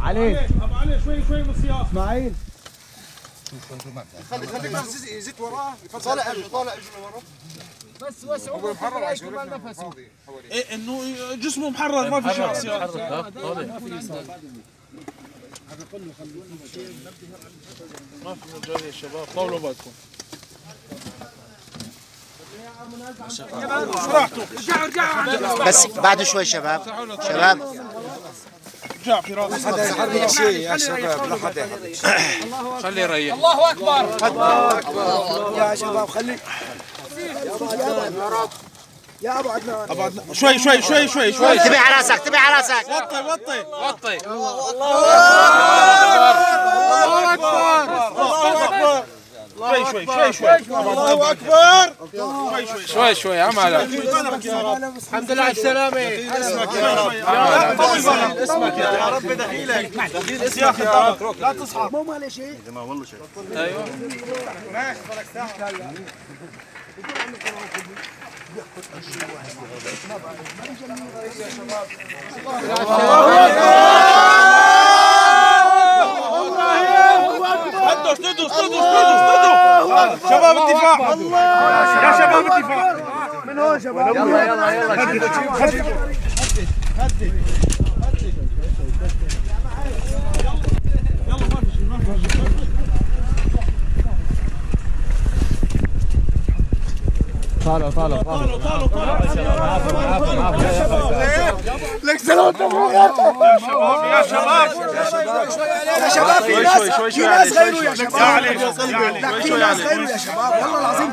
علي أبو علي شوي شوي من السياق إسماعيل. خلي خليك نفس يزيد وراه. طالع اجله طالع اجله وراه. بس وسعوا محرر عشان نفسه. إيه إنه جسمه محرر ما في شخصيات ما في مجال يا شباب. طولوا بالكم بس بعد شوي شباب. شباب. رجع في حدا يحرك شيء يا شباب لا حدا يحرك خليه يريح. الله أكبر. يا شباب خلي شوي شوي شوي شوي شوي. انتبه على راسك انتبه على راسك. وطي وطي. وطي. شوي شوي شوي شوي الله اكبر شوي شوي شوي شوي عم على الحمد لله على السلامة اسمك يا رب يا رب طول بالك اسمك يا رب دخيلك دخيل اسمك يا رب لا تصحى هدوا شباب الدفاع يا شباب الدفاع يلا يلا يلا. طالع طالع طالع طالوا طالوا طالوا لك سلام يا شباب يا شباب يا شباب في ناس في ناس غيره يا يا شباب علي يا علي لا شوي في شوي ناس علي غيره يا شباب والله العظيم